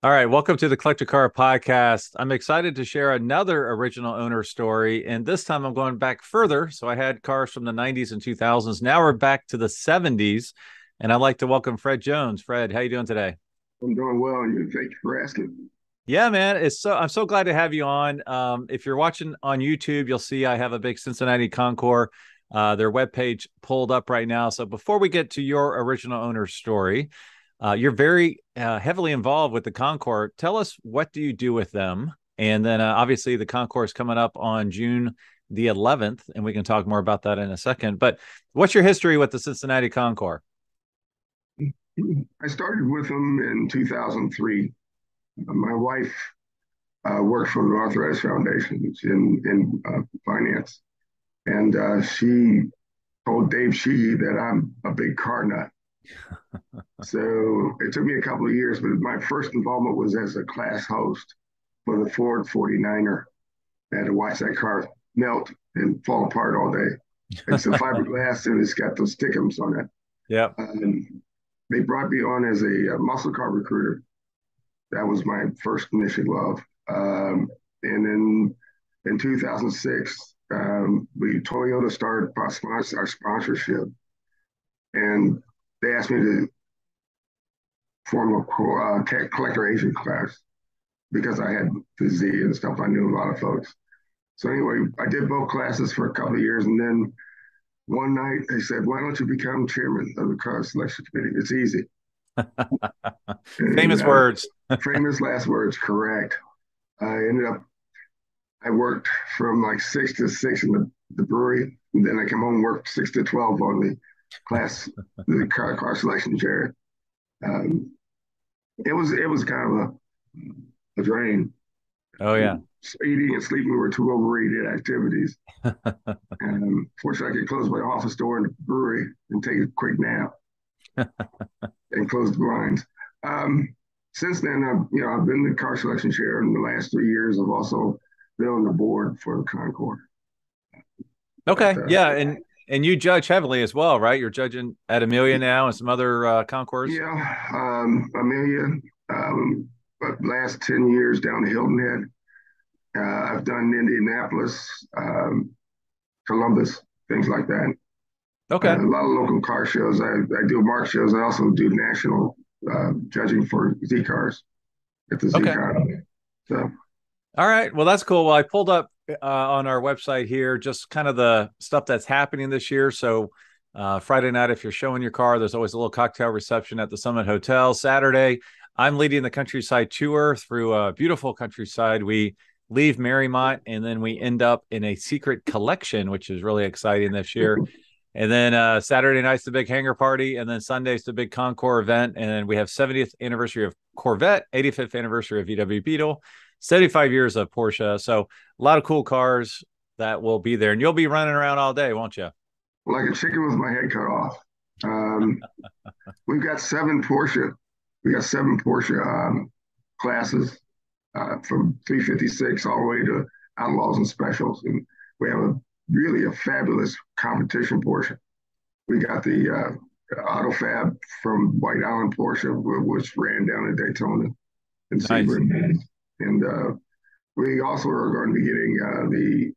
All right, welcome to the Collector Car Podcast. I'm excited to share another original owner story, and this time I'm going back further. So I had cars from the 90s and 2000s. Now we're back to the 70s, and I'd like to welcome Fred Jones. Fred, how you doing today? I'm doing well, and you. Thank you for asking. Yeah, man, it's so I'm so glad to have you on. Um, if you're watching on YouTube, you'll see I have a big Cincinnati Concours, uh, their webpage pulled up right now. So before we get to your original owner story, uh, you're very uh, heavily involved with the Concours. Tell us what do you do with them, and then uh, obviously the Concours is coming up on June the 11th, and we can talk more about that in a second. But what's your history with the Cincinnati Concours? I started with them in 2003. My wife uh, works for the Arthritis Foundation in in uh, finance, and uh, she told Dave Sheehy that I'm a big car nut so it took me a couple of years, but my first involvement was as a class host for the Ford 49er. I had to watch that car melt and fall apart all day. It's a fiberglass and it's got those stickums on it. Yeah. Um, they brought me on as a, muscle car recruiter. That was my first initial love. Um, and then in 2006, um, we Toyota started our sponsorship. And they asked me to form a uh, collector agent class because I had the Z and stuff. I knew a lot of folks. So anyway, I did both classes for a couple of years, and then one night they said, "Why don't you become chairman of the car selection committee? It's easy." famous and, uh, words. famous last words. Correct. I ended up. I worked from like six to six in the, the brewery, and then I come home and worked six to twelve on the class, the car, car selection chair. Um, it was it was kind of a, a drain. Oh yeah. Eating and sleeping were two overrated activities. and um, fortunately, I could close my office door in the brewery and take a quick nap and close the blinds. Um, since then, I've you know I've been the car selection chair in the last three years. I've also been on the board for the Concours. Okay, but, uh, yeah, and and you judge heavily as well, right? You're judging at Amelia now and some other uh, concours. Yeah, um, Amelia. Um, but last ten years down to Hilton Head. Uh, I've done Indianapolis, um, Columbus, things like that. Okay. Uh, a lot of local car shows. I, I do mark shows. I also do national uh, judging for Z cars at the Z okay. car. So. All right. Well, that's cool. Well, I pulled up uh, on our website here, just kind of the stuff that's happening this year. So, uh, Friday night, if you're showing your car, there's always a little cocktail reception at the Summit Hotel. Saturday, I'm leading the countryside tour through a beautiful countryside. We leave Mariemont and then we end up in a secret collection, which is really exciting this year. And then uh, Saturday night's the big hangar party, and then Sunday's the big Concours event, and then we have 70th anniversary of Corvette, 85th anniversary of VW Beetle, 75 years of Porsche. So a lot of cool cars that will be there, and you'll be running around all day, won't you? Like a chicken with my head cut off. Um, we've got seven Porsche. We got seven Porsche um, classes uh, from 356 all the way to Outlaws and Specials, and we have a really a fabulous competition Porsche. We got the uh, Auto Fab from White Island Porsche, which ran down in Daytona and nice. And uh, we also are going to be getting uh, the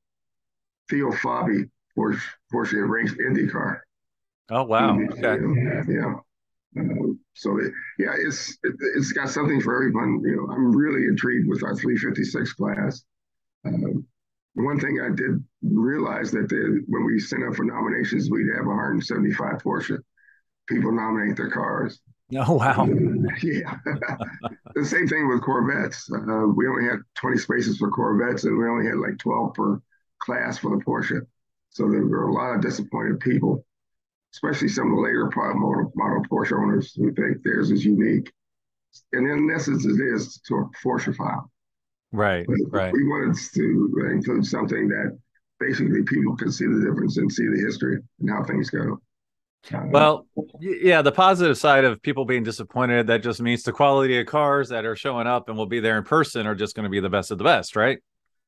Teo Fabi Porsche, Porsche race IndyCar. Oh wow! Okay. Yeah. Uh, so it, yeah, it's it, has got something for everyone. You know, I'm really intrigued with our 356 class. Um, one thing I did realize that the, when we sent up for nominations, we'd have 175 Porsche people nominate their cars. Oh wow! yeah, the same thing with Corvettes. Uh, we only had 20 spaces for Corvettes, and we only had like 12 per class for the Porsche. So there were a lot of disappointed people, especially some of the later model, model Porsche owners who think theirs is unique. And in essence, it is to a Porsche file. Right, but right. We wanted to include something that basically people can see the difference and see the history and how things go. Well, yeah, the positive side of people being disappointed that just means the quality of cars that are showing up and will be there in person are just going to be the best of the best, right?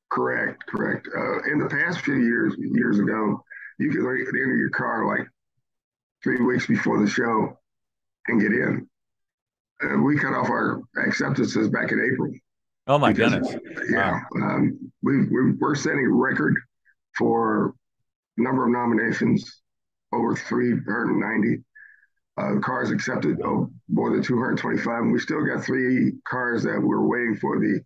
Correct, correct. Uh, in the past few years, years ago, you could enter your car like three weeks before the show and get in. uh, we cut off our acceptances back in April. Oh my because, goodness! Yeah, wow. um, we, we we're setting a record for number of nominations over 390 uh, cars accepted oh, more than 225 and we still got three cars that we're waiting for the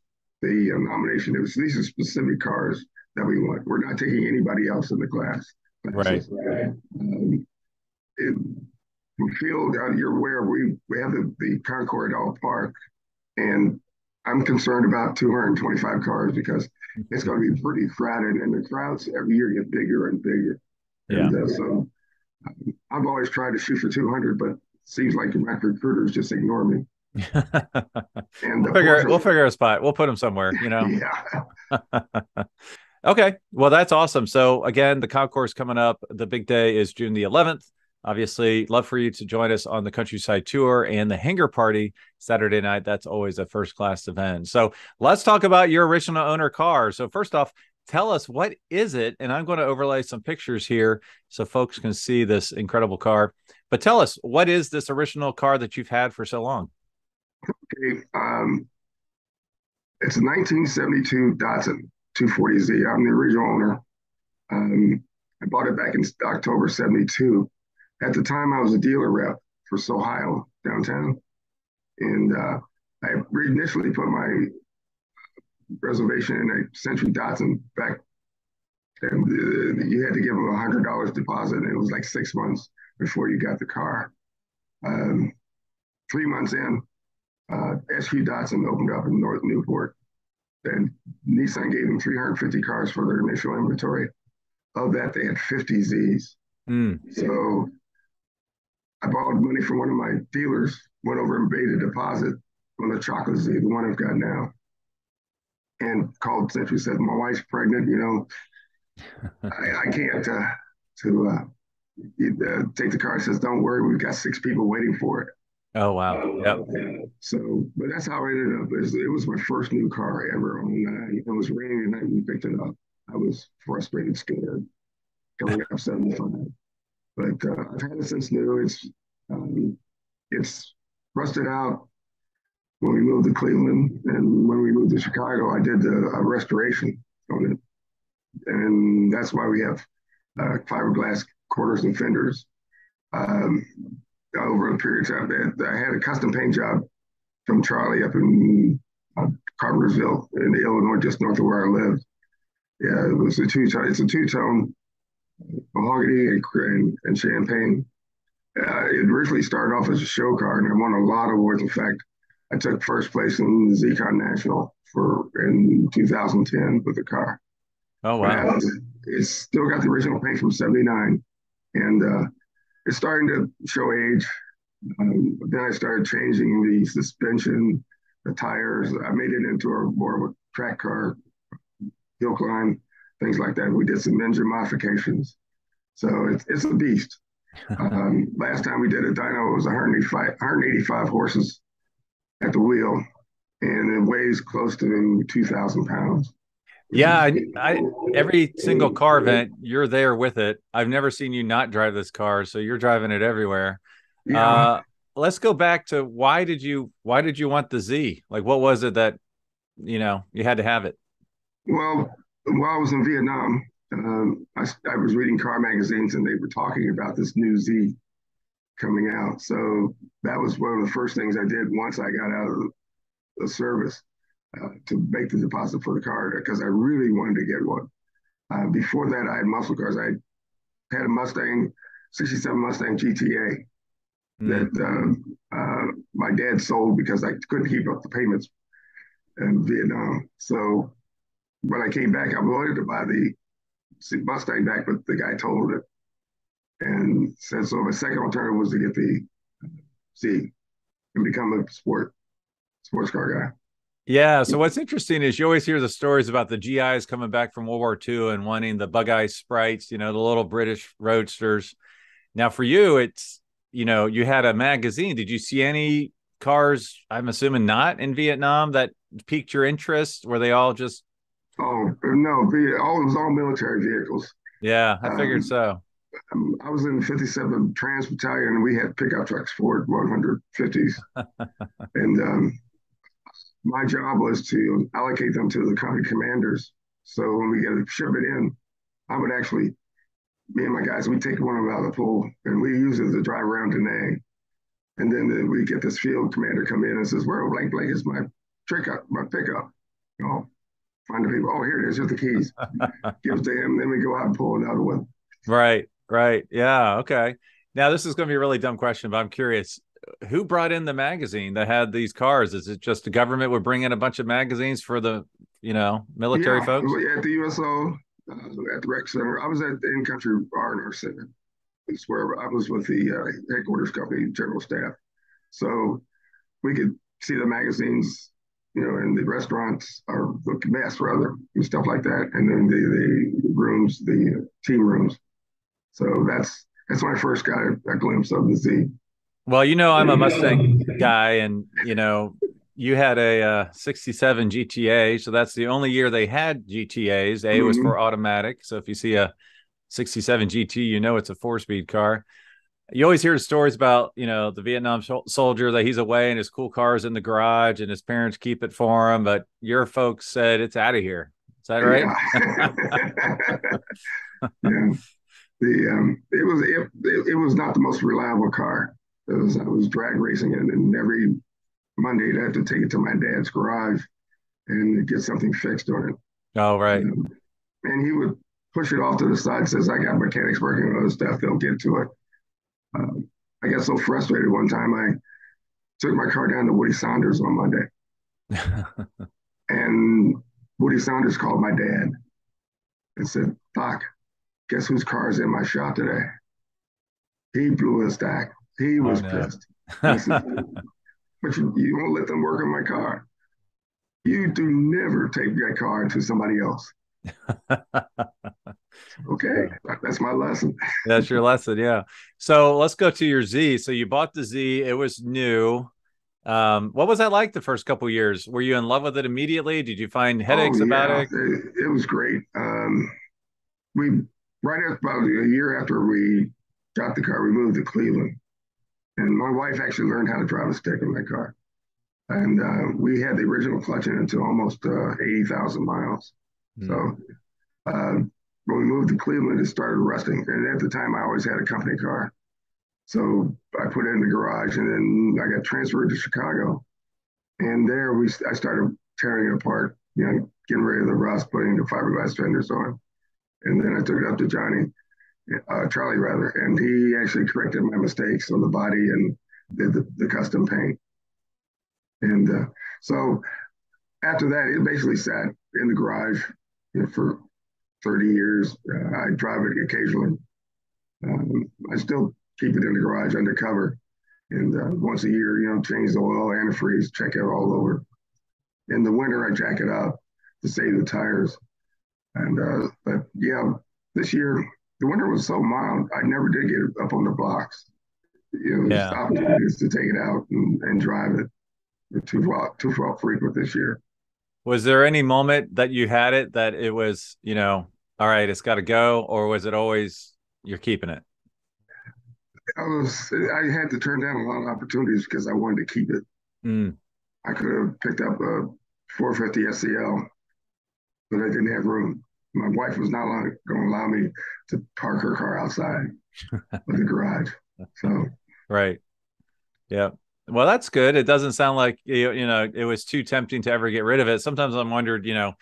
the uh, nomination. It was these are specific cars that we want. We're not taking anybody else in the class. Right. um, it, we feel uh, you're aware we we have the, the concours all park and i'm concerned about 225 cars because it's going to be pretty crowded and the crowds every year get bigger and bigger. Yeah. And, uh, so I've always tried to shoot for 200, but it seems like my recruiters just ignore me. and we'll figure, we'll figure a spot. We'll put them somewhere, you know? yeah. okay. Well, that's awesome. So again, the concourse coming up. The big day is June the 11th. Obviously, love for you to join us on the countryside tour and the hangar party Saturday night. That's always a first class event. So let's talk about your original owner car. So first off, tell us what is it and i'm going to overlay some pictures here so folks can see this incredible car. But tell us what is this original car that you've had for so long? Okay um, it's a 1972 datsun 240z i'm the original owner. Um, i bought it back in october 72 at the time i was a dealer rep for sohio downtown and uh, i initially put my reservation in a Century Datsun back. And you had to give them a hundred dollars deposit, and it was like six months before you got the car. Um, three months in, uh, SQ Datsun opened up in North Newport, and Nissan gave them 350 cars for their initial inventory. Of that, they had 50 Zs. Mm. So I borrowed money from one of my dealers, went over and paid a deposit on the chocolate Z, the one I've got now and called Century said, "My wife's pregnant. You know, I, I can't uh, to uh, uh, take the car." Says, "Don't worry, we've got six people waiting for it." Oh wow! Yep. So, but that's how it ended up. It was, it was my first new car I ever. Uh, it was raining the night we picked it up. I was frustrated, scared, coming up seventy five. But uh, I've had it since new. It's um, it's rusted out when we moved to Cleveland and when we moved to Chicago, I did a, restoration on it. And that's why we have uh, fiberglass quarters and fenders. Um, over a period of time, I had a custom paint job from Charlie up in uh, in Illinois, just north of where I lived. Yeah, it was a two tone. It's a two tone mahogany and, and, and champagne. Uh, it originally started off as a show car, and I won a lot of awards. In fact, I took first place in the ZCon National for in 2010 with the car. Oh wow! it's still got the original paint from '79, and uh, it's starting to show age. Um, then I started changing the suspension, the tires. I made it into a more of a track car, hill climb, things like that. We did some engine modifications, so it's it's a beast. um, last time we did a dyno, it was 185, 185 horses at the wheel, and it weighs close to two thousand pounds. Yeah, I, I, every single car event, you're there with it. I've never seen you not drive this car, so you're driving it everywhere. Yeah. Uh, let's go back to why did you why did you want the Z? Like, what was it that you know you had to have it? Well, while I was in Vietnam, um, I, I was reading car magazines, and they were talking about this new Z coming out. So that was one of the first things I did once I got out of the service uh, to make the deposit for the car because I really wanted to get one. Uh, before that, I had muscle cars. I had a Mustang, 67 Mustang GTA mm. that uh, uh, my dad sold because I couldn't keep up the payments in Vietnam. So when I came back, I wanted to buy the Mustang back, but the guy told it and said so. My second alternative was to get the Z and become a sport sports car guy. Yeah. So what's interesting is you always hear the stories about the GIs coming back from World War II and wanting the bug eye sprites, you know, the little British roadsters. Now for you, it's you know, you had a magazine. Did you see any cars? I'm assuming not in Vietnam that piqued your interest. Were they all just? Oh no, the all it was all military vehicles. Yeah, I figured um, so I was in the 57 Trans Battalion, and we had pickup trucks, Ford 150s, and um, my job was to allocate them to the company commanders. So when we get a shipment in, I would actually, me and my guys, we take one of them out of the pool, and we use it to drive around Danang. And then we get this field commander come in and says, "Where blank blank is my trick up, my pickup?" You know, find the people. Oh, here it is. Here's the keys. Give it to him. Then we go out and pull another one. Right. Right. Yeah. Okay. Now this is going to be a really dumb question, but I'm curious. Who brought in the magazine that had these cars? Is it just the government would bring in a bunch of magazines for the, you know, military yeah, folks? At the USO, uh, at the rec center. I was at the in-country R&R center. It's where I was with the uh, headquarters company, general staff. So we could see the magazines, you know, in the restaurants or the mess rather, and stuff like that. And then the, the rooms, the team rooms. So that's that's when I first got a, a glimpse of the Z. Well, you know, I'm a Mustang guy, and you know, you had a uh, 67 GTA, so that's the only year they had GTAs. A mm-hmm. was for automatic, so if you see a 67 GT, you know it's a four-speed car. You always hear stories about, you know, the Vietnam soldier that he's away and his cool car is in the garage and his parents keep it for him, but your folks said it's out of here. Is that right? Yeah. yeah. The um, it was it, it, was not the most reliable car. It was I was drag racing it, and every Monday, I'd have to take it to my dad's garage and get something fixed on it. Oh, right. And, and he would push it off to the side, says, I got mechanics working on other stuff. They'll get to it. Um, I got so frustrated one time, I took my car down to Woody Sander on Monday. and Woody Sander called my dad and said, Doc, guess whose car is in my shop today? He blew his stack. He oh, was oh, no. pissed. but you, you won't let them work on my car. You do never take that car to somebody else. okay, that's my lesson. that's your lesson, yeah. So let's go to your Z. So you bought the Z; it was new. Um, what was that like the first couple years? Were you in love with it immediately? Did you find headaches oh, yeah. about it? it? it? was great. Um, we right after, about a year after we got the car, we moved to Cleveland, and my wife actually learned how to drive a stick in my car. And uh, we had the original clutch in it to almost uh, 80,000 miles. Mm. So uh, when we moved to Cleveland, it started rusting. And at the time, I always had a company car. So I put it in the garage and then I got transferred to Chicago. And there we I started tearing it apart, you know, getting rid of the rust, putting the fiberglass fenders on. And then I took it up to Johnny uh, Charlie rather, and he actually corrected my mistakes on the body and did the, the custom paint. And uh, so after that, it basically sat in the garage you know, for 30 years. Uh, I drive it occasionally. Um, I still keep it in the garage undercover. And uh, once a year, you know, change the oil, antifreeze, check it all over. In the winter, I jack it up to save the tires. And uh, but yeah, this year the winter was so mild, I never did get up on the blocks. You know, yeah. opportunities to take it out and, and drive it. too too far frequent this year. Was there any moment that you had it that it was, you know, all right, it's got to go, or was it always you're keeping it? I was. I had to turn down a lot of opportunities because I wanted to keep it. Mm. I could have picked up a 450 SEL, but I didn't have room my wife was not going to allow me to park her car outside of the garage. So, right. Yeah. Well, that's good. It doesn't sound like you know it was too tempting to ever get rid of it. Sometimes I'm wondered, you know,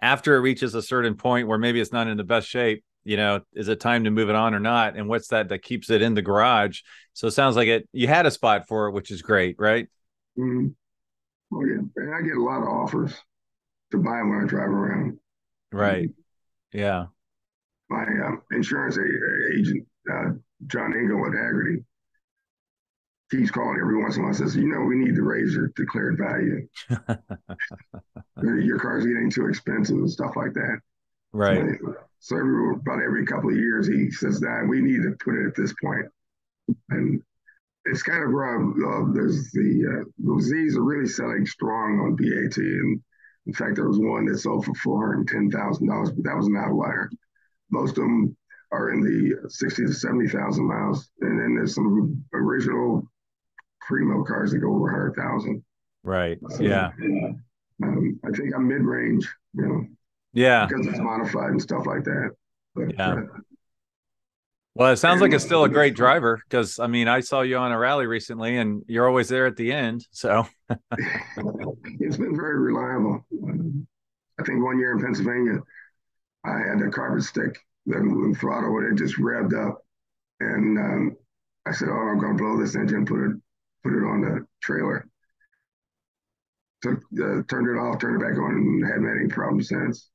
after it reaches a certain point where maybe it's not in the best shape, you know, is it time to move it on or not? And what's that that keeps it in the garage? So it sounds like it. You had a spot for it, which is great, right? Mm-hmm. Oh yeah, and I get a lot of offers to buy when I drive around. Right. Yeah. My uh, insurance agent, uh, John Engel at Hagerty, keeps calling every once in a while. Says, you know, we need to raise your declared value. your car's getting too expensive and stuff like that. Right. So, so every, about every couple of years, he says that we need to put it at this point. And it's kind of uh, there's the uh, the Z's are really selling strong on BAT, and in fact, there was one that sold for four hundred ten thousand dollars, but that was an outlier. Most of them are in the 60 to 70,000 miles. And then there's some original primo cars that go over 100,000. Right. So, yeah. Um, I think I'm mid range, you know. Yeah. Because it's modified and stuff like that. But, yeah. Uh, well, it sounds like it's still a great driver because I mean, I saw you on a rally recently and you're always there at the end. So it's been very reliable. I think one year in Pennsylvania, I had a carpet stick, the throttle, and it just revved up. And um, I said, Oh, I'm going to blow this engine, put it, put it on the trailer. Took, uh, turned it off, turned it back on, and hadn't had any problems since.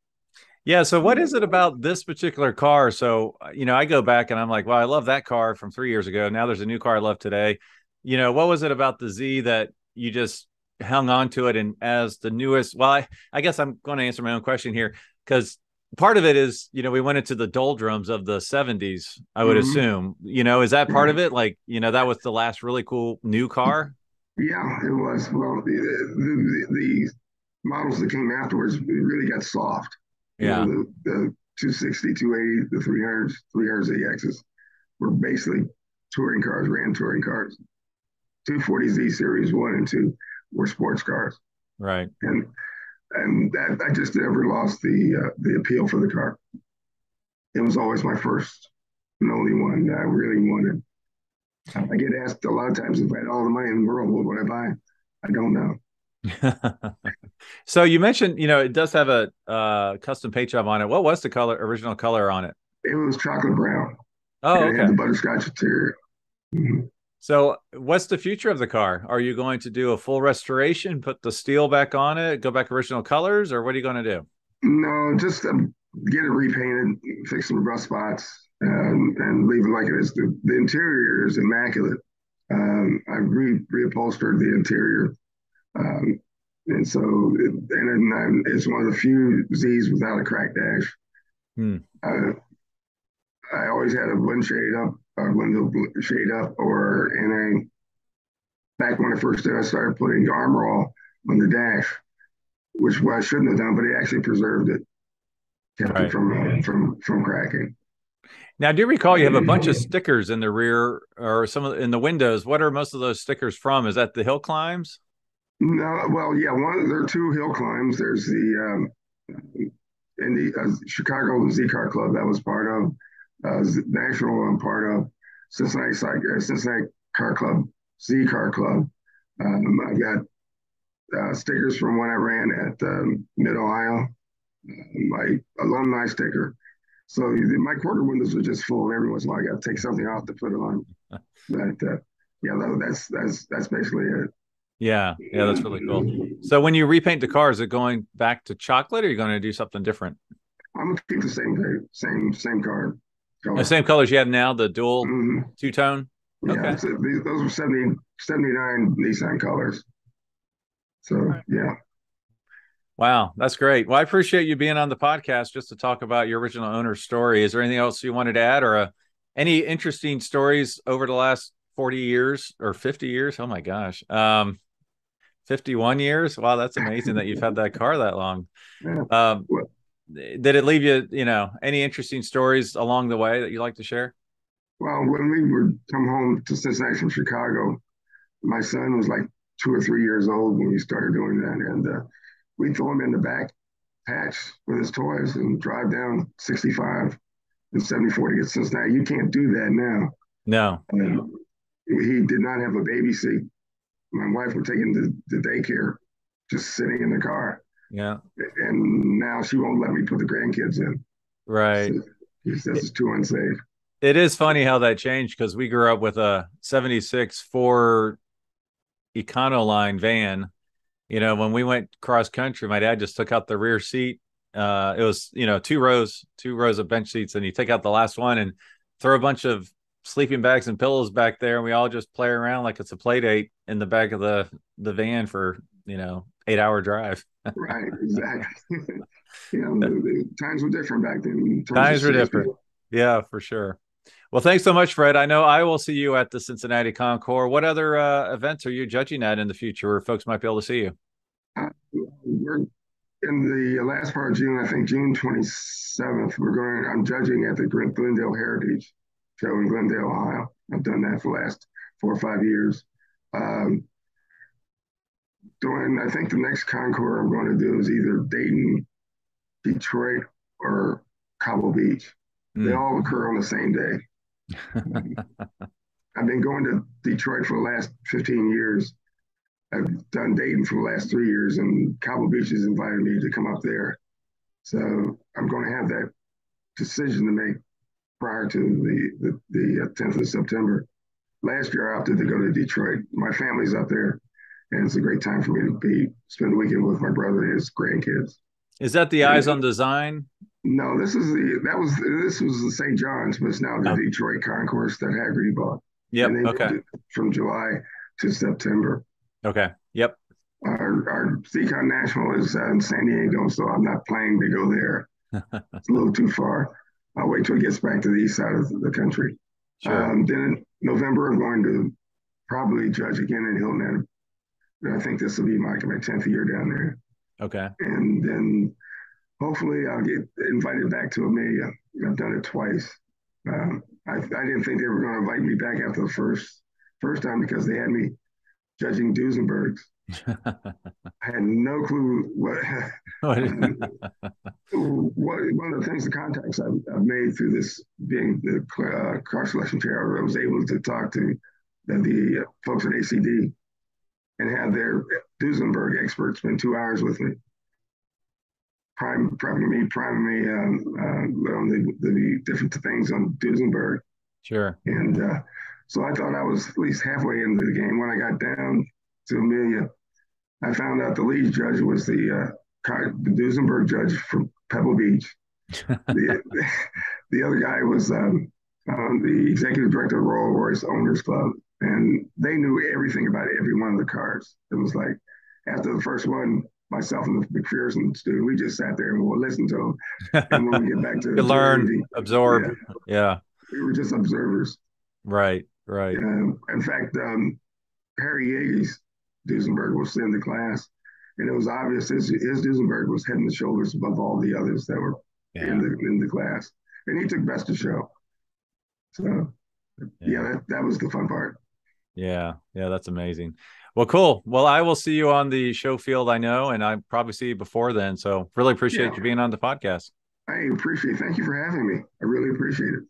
Yeah. So, what is mm. it about this particular car? So, uh, you know, I go back and I'm like, well, I love that car from three years ago. Now there's a new car I love today. You know, what was it about the Z that you just hung on to it? And as the newest, well, I, I guess I'm going to answer my own question here because part of it is, you know, we went into the doldrums of the 70s, I would mm-hmm. assume. You know, is that part of mm-hmm. it? Like, you know, that was the last really cool new car? Yeah, it was. Well, the, the, the models that came afterwards really got soft. Yeah. You know, the, the 260, 280, the 300s, 300ZXs were basically touring cars, ran touring cars. 240Z Series 1 and 2 were sports cars. Right. And and that I just never lost the uh, the appeal for the car. It was always my first and only one that I really wanted. I get asked a lot of times if I had all the money in the world, what would I buy? I don't know. so you mentioned, you know, it does have a uh, custom paint job on it. What was the color, original color on it? It was chocolate brown. Oh, okay. the butterscotch interior. Mm-hmm. So, what's the future of the car? Are you going to do a full restoration, put the steel back on it, go back original colors, or what are you going to do? No, just um, get it repainted, fix some rust spots, um, and leave it like it is. The, the interior is immaculate. Um, I re reupholstered the interior um, and so, and it's one of the few Z's without a crack dash. Hmm. Uh, I always had a wind shade up, a window shade up, or in a back when I first did, I started putting Armor on the dash, which I shouldn't have done, but it actually preserved it, kept right. it from uh, from from cracking. Now, do you recall you have a bunch of stickers in the rear or some of the, in the windows? What are most of those stickers from? Is that the hill climbs? No, well, yeah, one there are two hill climbs. There's the um, in the uh, Chicago Z Car Club that was part of uh, National. I'm part of Cincinnati uh, Cincinnati Car Club Z Car Club. Um, I got uh, stickers from when I ran at um, Mid Ohio, my alumni sticker. So my quarter windows were just full. and Every once in a while, I got to take something off to put it on. But uh, yeah, that's that's that's basically it. Yeah, yeah, that's really cool. So when you repaint the car, is it going back to chocolate, or are you going to do something different? I'm gonna keep the same same same car. Color. The same colors you have now, the dual mm-hmm. two tone. Yeah, okay. those were 70, 79 Nissan colors. So right. yeah. Wow, that's great. Well, I appreciate you being on the podcast just to talk about your original owner's story. Is there anything else you wanted to add, or uh, any interesting stories over the last forty years or fifty years? Oh my gosh. Um, 51 years. Wow, that's amazing that you've had that car that long. Um, did it leave you, you know, any interesting stories along the way that you like to share? Well, when we would come home to Cincinnati from Chicago, my son was like two or three years old when we started doing that, and uh, we throw him in the back hatch with his toys and drive down 65 and 74 to get Cincinnati. You can't do that now. No. Um, he did not have a baby seat my wife would take him to, to daycare, just sitting in the car. Yeah. And now she won't let me put the grandkids in. Right. So he says it's too unsafe. It is funny how that changed because we grew up with a 76 Ford Econoline van. You know, when we went cross country, my dad just took out the rear seat. Uh, it was, you know, two rows, two rows of bench seats, and you take out the last one and throw a bunch of sleeping bags and pillows back there and we all just play around like it's a play date in the back of the the van for you know eight hour drive. Right exactly. You know the, the times were different back then. Times were different. Yeah for sure. Well thanks so much fred. I know i will see you at the cincinnati concours. What other uh, events are you judging at in the future where folks might be able to see you? Uh, we're in the last part of June, I think June 27th, we're going. I'm judging at the Glendale Heritage Show in Glendale, Ohio. I've done that for the last four or five years. Um, doing, I think the next Concours I'm going to do is either Dayton, Detroit, or Cobble Beach. Mm. They all occur on the same day. I've been going to Detroit for the last 15 years. I've done Dayton for the last three years, and Cobble Beach has invited me to come up there. So I'm going to have that decision to make prior to the the, the 10th uh, of September. Last year, I opted to go to Detroit. My family's out there, and it's a great time for me to be spend the weekend with my brother and his grandkids. Is that the and, Eyes on Design? No, this is the that was this was the St. John's, but it's now the oh. Detroit Concourse that Hagerty bought. Yep. Okay. From July to September. Okay. Yep. Our our ZCon National is uh, in San Diego, so I'm not planning to go there. it's a little too far. I'll wait till it gets back to the east side of the country. Sure. Um, then in November, I'm going to probably judge again in Hilton I think this will be my my tenth year down there. Okay. And then hopefully I'll get invited back to Amelia. I've done it twice. Um, I, I didn't think they were going to invite me back after the first first time because they had me judging Duesenbergs. I had no clue what, what, one of the things, the contacts I've, I've made through this being the uh, car selection chair, I was able to talk to the, the folks at ACD and have their Duesenberg experts spend two hours with me prime, prepping me, priming me um, uh, on the, the different things on Duesenberg. Sure. And uh, so I thought I was at least halfway into the game. When I got down to Amelia, I found out the lead judge was the, uh, the Duesenberg judge from Pebble Beach. the, the other guy was um, um, the executive director of Rolls-Royce Owners Club, and they knew everything about every one of the cars. It was like after the first one, myself and the McPherson student, we just sat there and we'll listen to them. And when we get back to learn, absorb. Yeah. yeah. We were just observers. Right, right. Um, in fact, um, Harry Yeaggy's, Duesenberg was in the class, and it was obvious his, his Duesenberg was head and shoulders above all the others that were yeah. in the in the class, and he took best of show. So, yeah, yeah that, that was the fun part. Yeah, yeah, that's amazing. Well, cool. Well, I will see you on the show field, I know, and I probably see you before then. So really appreciate yeah. you being on the podcast. I appreciate it. Thank you for having me. I really appreciate it.